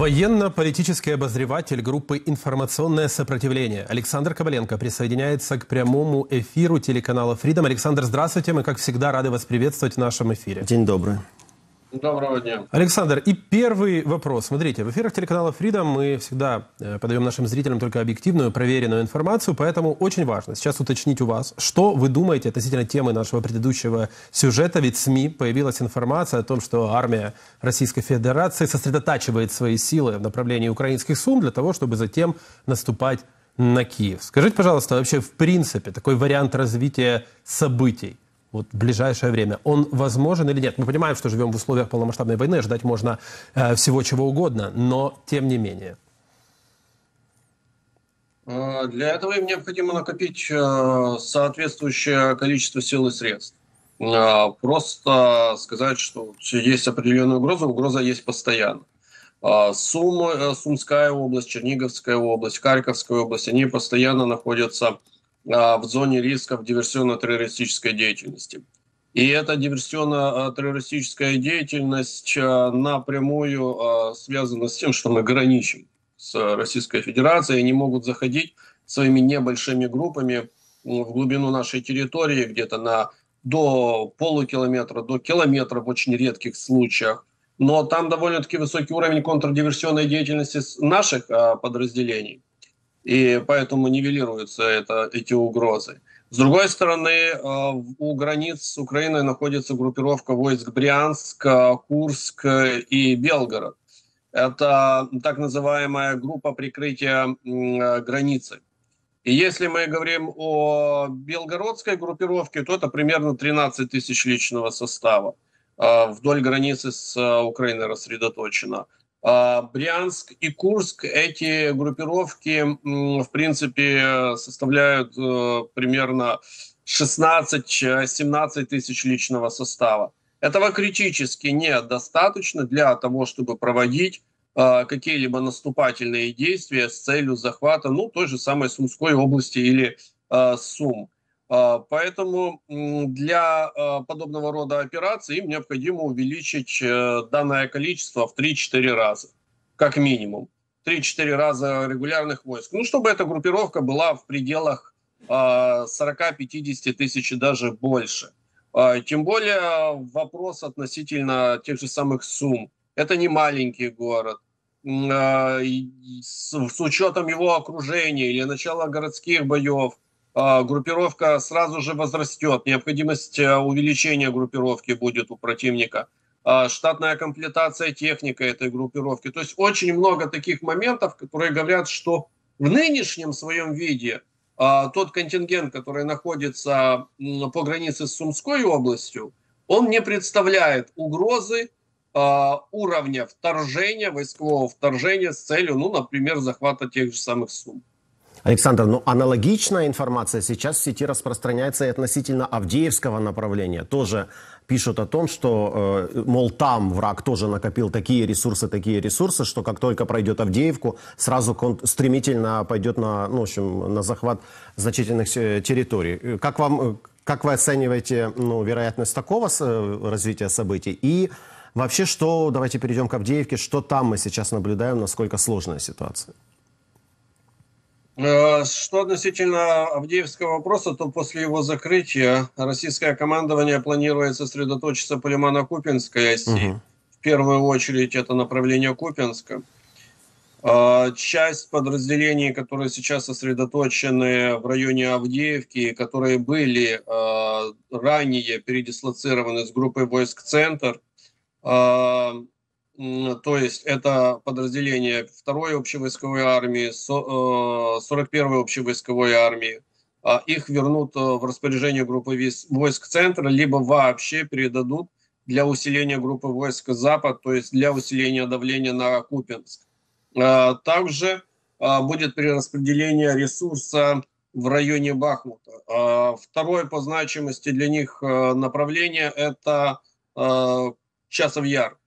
Военно-политический обозреватель группы «Информационное сопротивление» Александр Кабаленко присоединяется к прямому эфиру телеканала Freedom. Александр, здравствуйте. Мы, как всегда, рады вас приветствовать в нашем эфире. День добрый. Доброго дня. Александр, и первый вопрос. Смотрите, в эфирах телеканала Freedom мы всегда э, подаем нашим зрителям только объективную, проверенную информацию, поэтому очень важно сейчас уточнить у вас, что вы думаете относительно темы нашего предыдущего сюжета, ведь в СМИ появилась информация о том, что армия Российской Федерации сосредотачивает свои силы в направлении украинских сум для того, чтобы затем наступать на Киев. Скажите, пожалуйста, вообще в принципе такой вариант развития событий – вот в ближайшее время, он возможен или нет? Мы понимаем, что живем в условиях полномасштабной войны, ждать можно э, всего чего угодно, но тем не менее. А, для этого им необходимо накопить э, соответствующее количество сил и средств. А, просто сказать, что есть определенная угроза, угроза есть постоянно. Сум, э, Сумская область, Черниговская область, Харьковская область, они постоянно находятся в зоне рисков диверсионно-террористической деятельности. И эта диверсионно-террористическая деятельность а, напрямую а, связана с тем, что мы граничим с Российской Федерацией, они могут заходить своими небольшими группами в глубину нашей территории, где-то на до полукилометра, до километра в очень редких случаях. Но там довольно-таки высокий уровень контрдиверсионной деятельности наших подразделений и поэтому нивелируются это, эти угрозы. С другой стороны, э, у границ с Украиной находится группировка войск Брянск, Курск и Белгород. Это так называемая группа прикрытия границы. И если мы говорим о белгородской группировке, то это примерно 13 тысяч личного состава э, вдоль границы с э, Украиной рассредоточено. А, Брянск и Курск, эти группировки, в принципе, составляют э, примерно 16-17 тысяч личного состава. Этого критически недостаточно для того, чтобы проводить э, какие-либо наступательные действия с целью захвата ну, той же самой Сумской области или э, Сум. А, поэтому для а, подобного рода операций им необходимо увеличить э, данное количество в 3-4 раза, как минимум. 3-4 раза регулярных войск. Ну, чтобы эта группировка была в пределах 40-50 а, тысяч даже больше. Тем более вопрос относительно тех же самых сумм. Это не маленький город. С учетом его окружения или начала городских боев – группировка сразу же возрастет, необходимость э, увеличения группировки будет у противника, а, штатная комплектация техника этой группировки. То есть очень много таких моментов, которые говорят, что в нынешнем своем виде а, тот контингент, который находится по границе с Сумской областью, он не представляет угрозы уровня вторжения, войскового вторжения с целью, ну, например, захвата тех же самых Сум. Александр, ну аналогичная информация сейчас в сети распространяется и относительно Авдеевского направления. Тоже пишут о том, что, э, мол, там враг тоже накопил такие ресурсы, такие ресурсы, что как только пройдет Авдеевку, сразу стремительно пойдет на, ну, в общем, на захват значительных э, территорий. Как, вам, э, как вы оцениваете ну, вероятность такого развития событий? И вообще, что, давайте перейдем к Авдеевке, что там мы сейчас наблюдаем, насколько сложная ситуация? Э, что относительно Авдеевского вопроса, то после его закрытия российское командование планирует сосредоточиться по Лимано-Купинской оси. Угу. В первую очередь это направление Купинска. Э, часть подразделений, которые сейчас сосредоточены в районе Авдеевки, которые были э, ранее передислоцированы с группой войск «Центр», то есть это подразделение 2-й общевойсковой армии, 41-й э, общевойсковой армии. А их вернут э, в распоряжение группы войск центра, либо вообще передадут для усиления группы войск Запад, то есть для усиления давления на Купинск. А также а, будет перераспределение ресурса в районе Бахмута. Второе по значимости для них э, направление – это Часов Яр.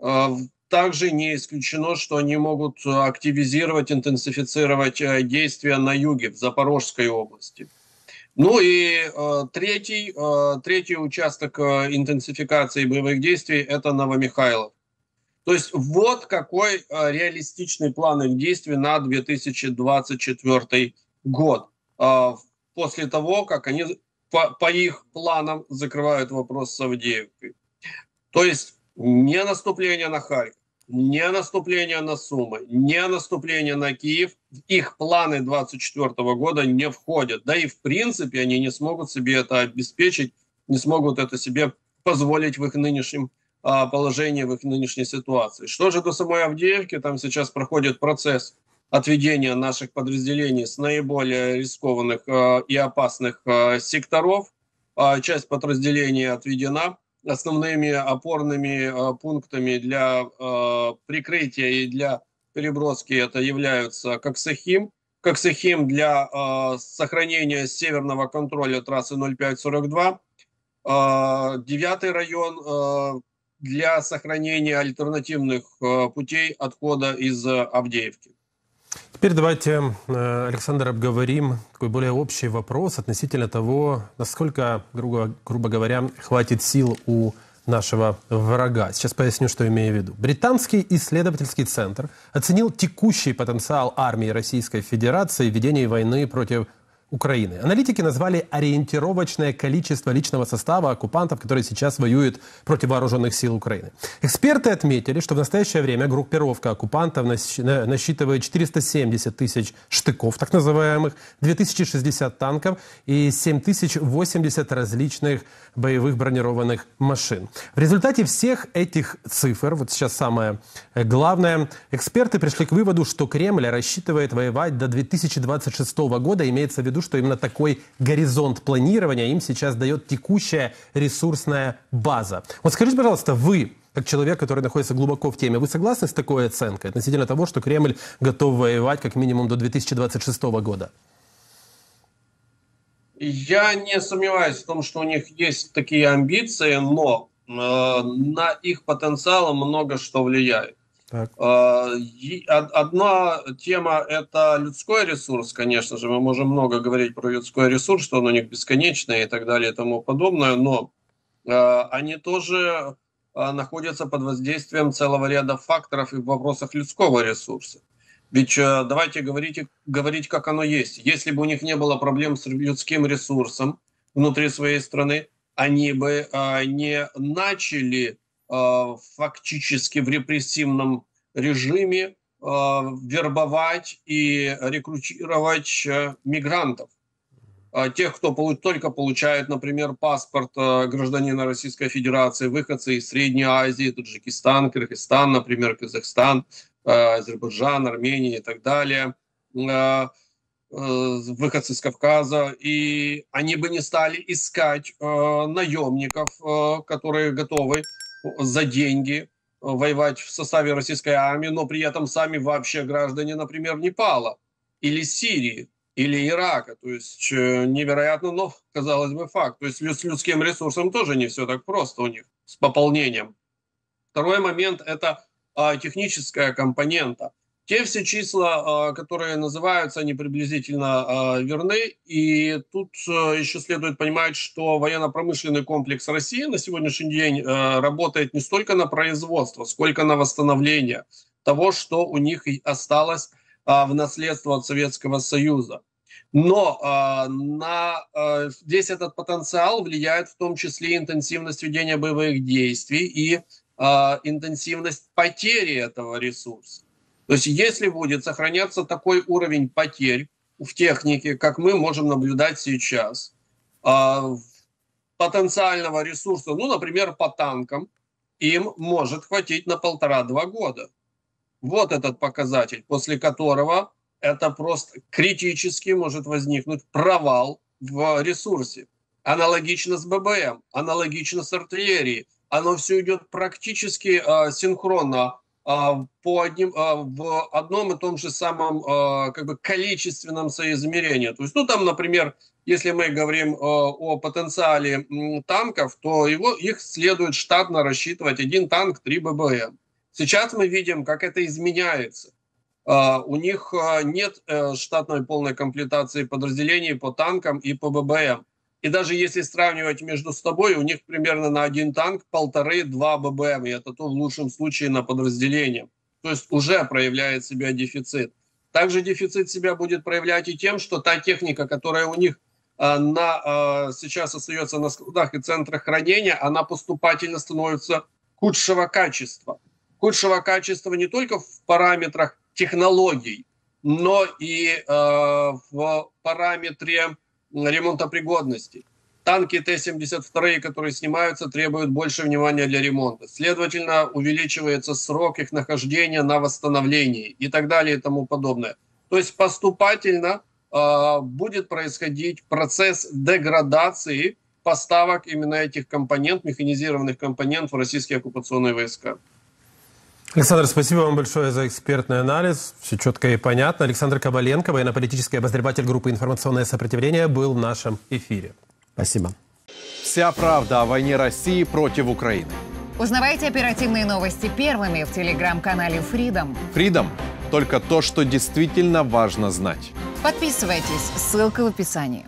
А, также не исключено, что они могут активизировать, интенсифицировать э, действия на юге, в Запорожской области. Ну и э, третий, э, третий участок э, интенсификации боевых действий – это Новомихайлов. То есть вот какой э, реалистичный план их действий на 2024 год. Э, после того, как они по, по их планам закрывают вопрос с Авдеевкой. То есть не наступление на Харьков, не наступление на Сумы, не наступление на Киев их планы 2024 года не входят. Да и в принципе они не смогут себе это обеспечить, не смогут это себе позволить в их нынешнем а, положении, в их нынешней ситуации. Что же до самой Авдеевки, там сейчас проходит процесс отведения наших подразделений с наиболее рискованных а, и опасных а, секторов. А, часть подразделений отведена основными опорными э, пунктами для э, прикрытия и для переброски это являются Коксахим. Коксахим для э, сохранения северного контроля трассы 0542. Девятый район для сохранения альтернативных путей отхода из Авдеевки. Теперь давайте, Александр, обговорим такой более общий вопрос относительно того, насколько, грубо, грубо говоря, хватит сил у нашего врага. Сейчас поясню, что имею в виду. Британский исследовательский центр оценил текущий потенциал армии Российской Федерации в ведении войны против Украины. Аналитики назвали ориентировочное количество личного состава оккупантов, которые сейчас воюют против вооруженных сил Украины. Эксперты отметили, что в настоящее время группировка оккупантов насчитывает 470 тысяч штыков, так называемых, 2060 танков и 7080 различных боевых бронированных машин. В результате всех этих цифр, вот сейчас самое главное, эксперты пришли к выводу, что Кремль рассчитывает воевать до 2026 года, имеется в виду, что именно такой горизонт планирования им сейчас дает текущая ресурсная база. Вот скажите, пожалуйста, вы, как человек, который находится глубоко в теме, вы согласны с такой оценкой относительно того, что Кремль готов воевать как минимум до 2026 года? Я не сомневаюсь в том, что у них есть такие амбиции, но э, на их потенциал много что влияет. Так. Одна тема – это людской ресурс, конечно же. Мы можем много говорить про людской ресурс, что он у них бесконечный и так далее и тому подобное, но они тоже находятся под воздействием целого ряда факторов и в вопросах людского ресурса. Ведь давайте говорить, говорить, как оно есть. Если бы у них не было проблем с людским ресурсом внутри своей страны, они бы не начали Э, фактически в репрессивном режиме э, вербовать и рекрутировать э, мигрантов. Тех, кто только получает, например, паспорт гражданина Российской Федерации, выходцы из Средней Азии, Таджикистан, Кыргызстан, например, Казахстан, Азербайджан, Армения и так далее, выходцы с Кавказа, и они бы не стали искать наемников, которые готовы за деньги э, воевать в составе российской армии, но при этом сами вообще граждане, например, Непала или Сирии или Ирака. То есть э, невероятно, но, казалось бы, факт. То есть с людским ресурсом тоже не все так просто у них с пополнением. Второй момент – это а, техническая компонента – те все числа, а, которые называются, они приблизительно а, верны. И тут а, еще следует понимать, что военно-промышленный комплекс России на сегодняшний день работает не столько на производство, сколько на восстановление того, что у них осталось в наследство от Советского Союза. Но на весь этот потенциал влияет в том числе интенсивность ведения боевых действий и интенсивность потери этого ресурса. То есть если будет сохраняться такой уровень потерь в технике, как мы можем наблюдать сейчас, а, потенциального ресурса, ну, например, по танкам, им может хватить на полтора-два года. Вот этот показатель, после которого это просто критически может возникнуть провал в ресурсе. Аналогично с ББМ, аналогично с артиллерией. Оно все идет практически э, синхронно по одним, а, в одном и том же самом а, как бы количественном соизмерении. То есть, ну там, например, если мы говорим о потенциале танков, то его, их следует штатно рассчитывать один танк 3 ББМ. Сейчас мы видим, как это изменяется. У них нет э, штатной полной комплектации подразделений по танкам и по ББМ. И даже если сравнивать между собой, у них примерно на один танк полторы-два ББМ, и это то в лучшем случае на подразделение. То есть уже проявляет себя дефицит. Также дефицит себя будет проявлять и тем, что та техника, которая у них э, на, э, сейчас остается на складах и центрах хранения, она поступательно становится худшего качества. Худшего качества не только в параметрах технологий, но и э, в параметре ремонтопригодности. Танки Т-72, которые снимаются, требуют больше внимания для ремонта. Следовательно, увеличивается срок их нахождения на восстановлении и так далее и тому подобное. То есть поступательно э, будет происходить процесс деградации поставок именно этих компонент, механизированных компонентов в российские оккупационные войска. Александр, спасибо вам большое за экспертный анализ. Все четко и понятно. Александр Кабаленко, военно-политический обозреватель группы «Информационное сопротивление», был в нашем эфире. Спасибо. Вся правда о войне России против Украины. Узнавайте оперативные новости первыми в телеграм-канале Freedom. Freedom – только то, что действительно важно знать. Подписывайтесь, ссылка в описании.